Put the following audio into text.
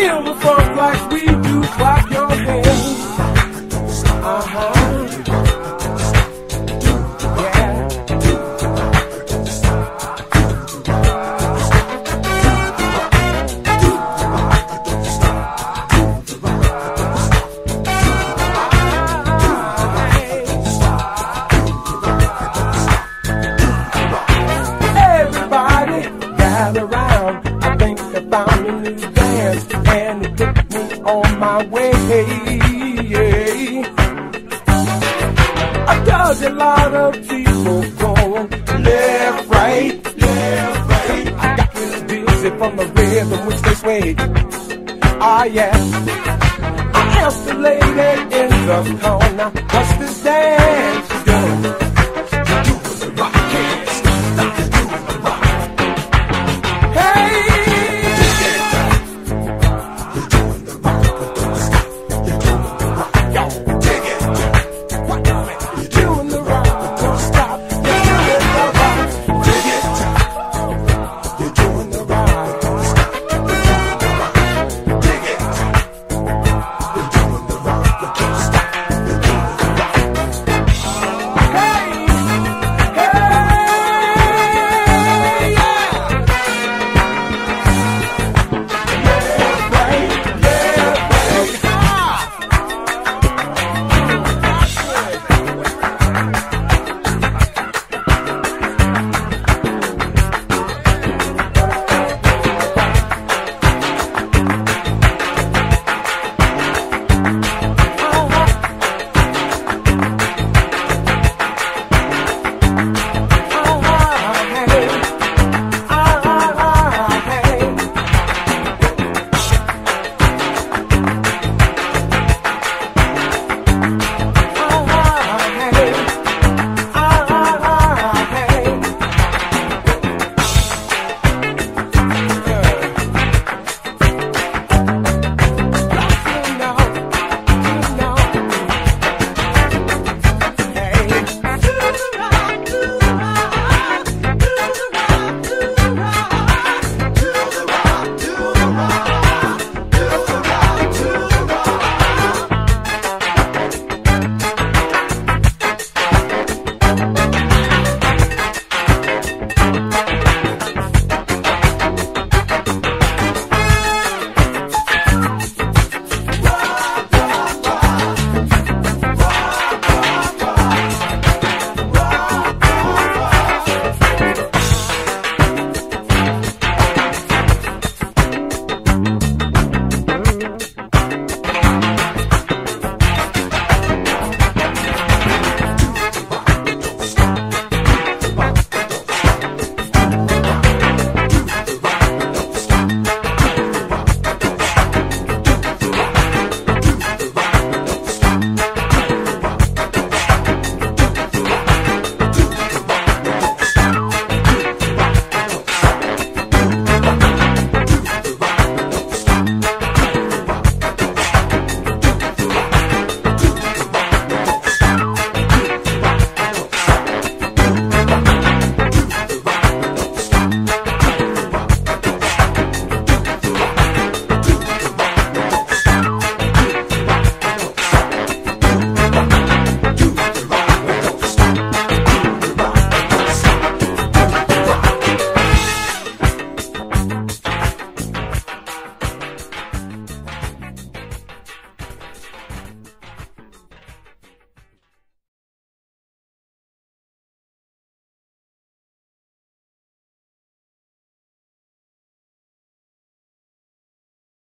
feel the funk like we I dodge a lot of people going left, right, left, right. I got this dizzy from the rhythm which they sway. Ah, yeah. I asked the lady in the corner, what's this dance?